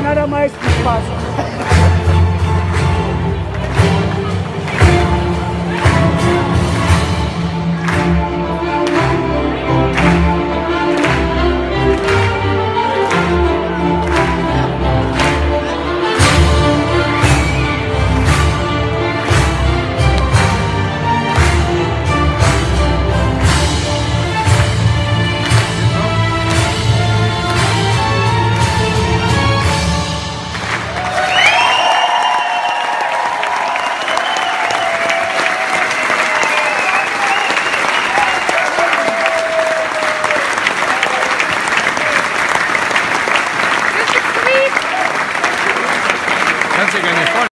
nada mais que espaço.